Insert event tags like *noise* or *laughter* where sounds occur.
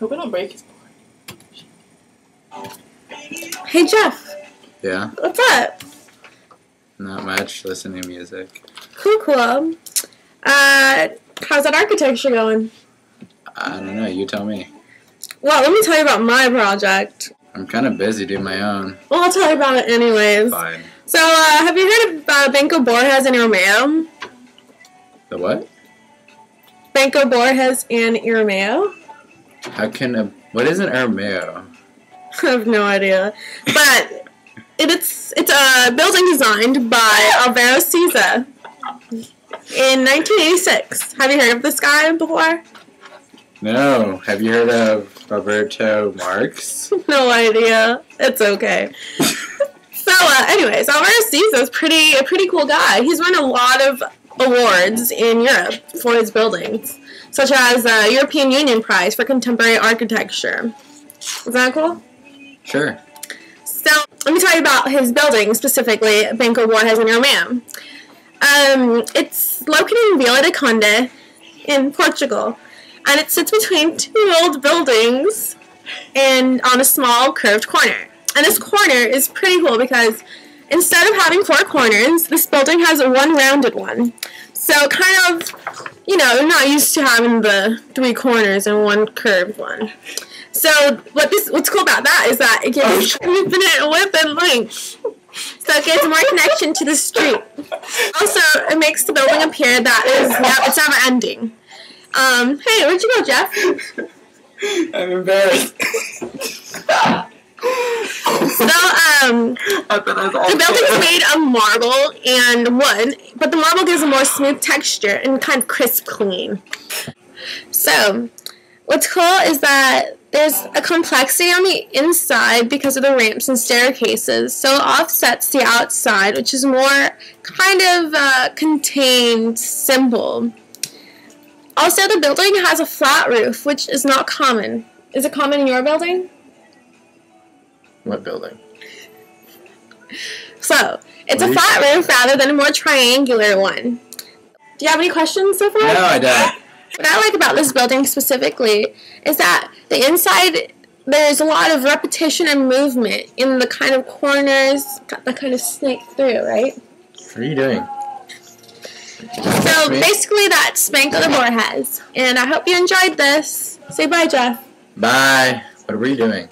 Hope I don't break his board. Hey Jeff, Yeah, what's up? not much. Listening to music. Cool, cool. Uh, how's that architecture going? I don't know. You tell me. Well, let me tell you about my project. I'm kind of busy doing my own. Well, I'll tell you about it anyways. Fine. So, uh, have you heard of uh, Banco Borges and Irmao? The what? Banco Borges and Irmao? How can a what is an Arameo? *laughs* I have no idea. But it, it's it's a building designed by Alvaro Siza in 1986. Have you heard of this guy before? No. Have you heard of Roberto Marx? *laughs* No idea. It's okay. *laughs* so, uh, anyways, Alvaro Siza is pretty a pretty cool guy. He's won a lot of awards in Europe for his buildings, such as the European Union Prize for Contemporary Architecture. Is that cool? Sure. So let me tell you about his building specifically, Banco Borges and Irmao. Um, it's located in Vila de Conde in Portugal, and it sits between two old buildings and on a small curved corner. And this corner is pretty cool because instead of having four corners, this building has one rounded one. So kind of, you know, you're not used to having the three corners and one curved one. So what this what's cool about that is that it gives *laughs* infinite width and length. So it gives more connection to the street. Also, it makes the building appear that is yeah, it's never ending. Um, hey, where'd you go, Jeff? I'm embarrassed. So, um, the building is made of marble and wood, but the marble gives a more smooth texture and kind of crisp clean. So, what's cool is that there's a complexity on the inside because of the ramps and staircases, so it offsets the outside, which is more kind of uh, contained, simple. Also, the building has a flat roof, which is not common. Is it common in your building? What building? So, it's a are flat roof rather than a more triangular one. Do you have any questions so far? No, I don't. What I like about this building specifically is that the inside there's a lot of repetition and movement in the kind of corners that kind of snake through, right? What are you doing? So basically that's Banco de Borges. And I hope you enjoyed this. Say bye, Jeff. Bye. What were you doing?